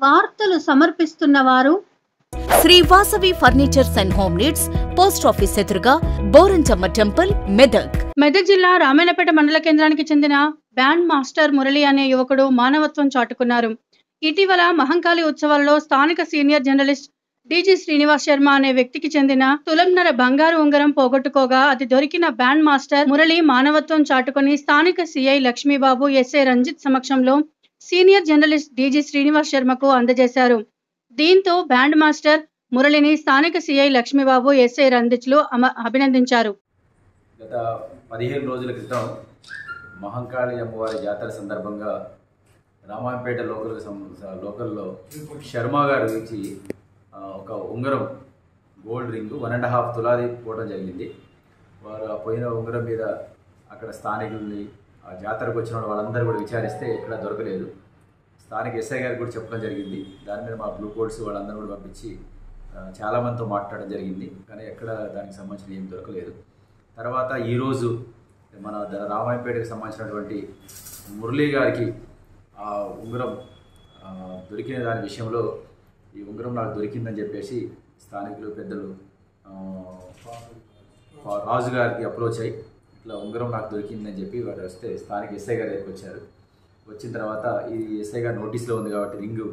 వార్తలు సమర్పిస్తున్న వారు Shri Vasavi furnitures and home needs post office ఎదురుగా బోరంచమ్మ టెంపుల్ మెదక్. మెదక్ జిల్లా రామాయణపేట మండల కేంద్రానికి చెందిన బ్యాండ్ మాస్టర్ మురళి అనే యువకుడు మానవత్వం చాటుకున్నారు. ఇటీవల మహంకాళి ఉత్సవాలలో స్థానిక senior journalist DG Srinivas Sharma అనే వ్యక్తికి చెందిన తులంన్నర బంగారు ఉంగరం పోగొట్టుకోగా అది దొరికిన బ్యాండ్ మాస్టర్ మురళి మానవత్వం చాటుకొని స్థానిక సిఐ లక్ష్మీబాబు ఎస్ఐ రంజిత్ సమక్షంలో సీనియర్ జర్నలిస్ట్ డీజీ శ్రీనివాస్ శర్మకు అందజేశారు. దీంతో బ్యాండ్ మాస్టర్ మురళిని స్థానిక సిఐ లక్ష్మీబాబు ఎస్ఐ రంజిత్లు అమ- అభినందించారు. గత పదిహేను రోజుల క్రితం మహంకాళి అమ్మవారి జాతర సందర్భంగా రామాయపేట లోకల్ లోకల్లో శర్మ గారు ఇచ్చి ఒక ఉంగరం gold ring one and half తులాది పోవడం జరిగింది. వారు ఆ పోయిన ఉంగరం మీద అక్కడ స్థానికుల్ని జాతరకు వచ్చిన వాళ్ళందరూ కూడా విచారిస్తే ఎక్కడా దొరకలేదు. స్థానిక ఎస్ఐ గారికి కూడా చెప్పడం జరిగింది. దాని మీద మా బ్లూ కోడ్స్ వాళ్ళందరూ కూడా పంపించి చాలామందితో మాట్లాడడం జరిగింది. కానీ ఎక్కడ దానికి సంబంధించిన ఏం దొరకలేదు. తర్వాత ఈరోజు మన రామాయపేటకి సంబంధించినటువంటి మురళీ గారికి ఆ ఉంగరం దొరికిన దాని విషయంలో ఈ ఉంగరం నాకు దొరికిందని చెప్పేసి స్థానికులు పెద్దలు రాజు గారికి అప్రోచ్ అయ్యి ఇట్లా ఉంగరం నాకు దొరికిందని చెప్పి వారు వస్తే స్థానిక ఎస్ఐ గారి దగ్గరికి వచ్చారు. వచ్చిన తర్వాత ఈ ఎస్ఐ గారి నోటీస్లో ఉంది కాబట్టి రింగు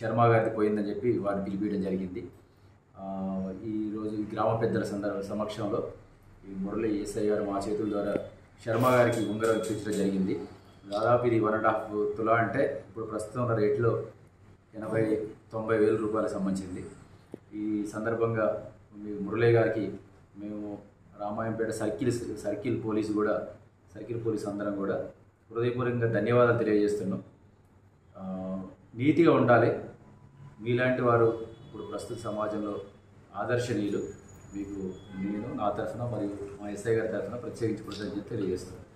శర్మ గారికి పోయిందని చెప్పి వారిని పిలిపించడం జరిగింది. ఈరోజు ఈ ఈ గ్రామ పెద్దల సందర్భ సమక్షంలో ఈ మురళి ఎస్ఐ గారు మా చేతుల ద్వారా శర్మ గారికి ఉంగరం ఇప్పించడం జరిగింది. దాదాపు ఇది వన్ అండ్ హాఫ్ తులా అంటే ఇప్పుడు ప్రస్తుతం ఉన్న రేట్లో ఎనభై తొంభై వేల రూపాయలకు సంబంధించింది. ఈ సందర్భంగా మీ మురళి గారికి మేము రామాయంపేట సర్కిల్ సర్కిల్ పోలీసు కూడా సర్కిల్ పోలీసు అందరం కూడా హృదయపూర్వకంగా ధన్యవాదాలు తెలియజేస్తున్నాం. నీతిగా ఉండాలి. మీలాంటి వారు ఇప్పుడు ప్రస్తుత సమాజంలో ఆదర్శనీయులు. మీకు నేను నా తరఫున మరియు మా ఎస్ఐ గారి తరఫున ప్రత్యేకించి కృతజ్ఞత తెలియజేస్తున్నాను.